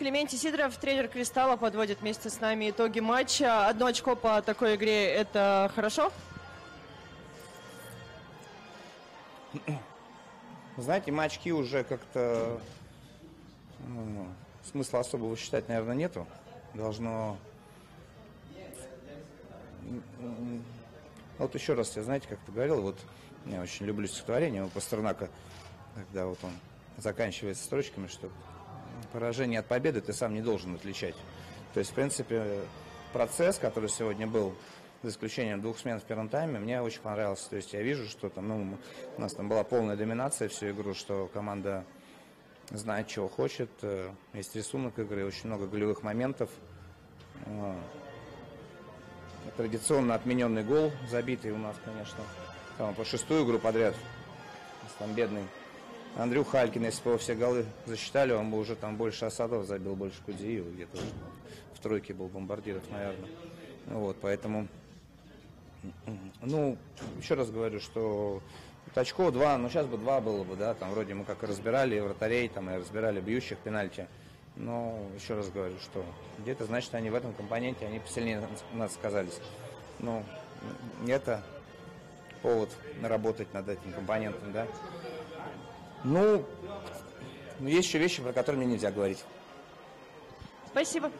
Клементий Сидоров, тренер Кристалла, подводит вместе с нами итоги матча. Одно очко по такой игре – это хорошо? Знаете, матчки уже как-то ну, смысла особого считать, наверное, нету. Должно... Вот еще раз, я знаете, как ты говорил, вот я очень люблю стихотворение у Пастернака, когда вот он заканчивается строчками, что поражение от победы ты сам не должен отличать. То есть, в принципе, процесс, который сегодня был, за исключением двух смен в первом тайме, мне очень понравился. То есть я вижу, что там, ну, у нас там была полная доминация всю игру, что команда знает, чего хочет. Э, есть рисунок игры, очень много голевых моментов. Э, традиционно отмененный гол забитый у нас, конечно. Там по шестую игру подряд. Там бедный Андрю Халькин, если бы его все голы засчитали, он бы уже там больше Асадов забил, больше Кудеева, где-то в тройке был бомбардиров, наверное. Вот, поэтому, ну, еще раз говорю, что очко два, ну сейчас бы два было бы, да, там вроде мы как разбирали вратарей, там и разбирали бьющих пенальти. Но еще раз говорю, что где-то, значит, они в этом компоненте, они посильнее нас сказались. Но это повод работать над этим компонентом, да. Ну, есть еще вещи, про которые мне нельзя говорить. Спасибо.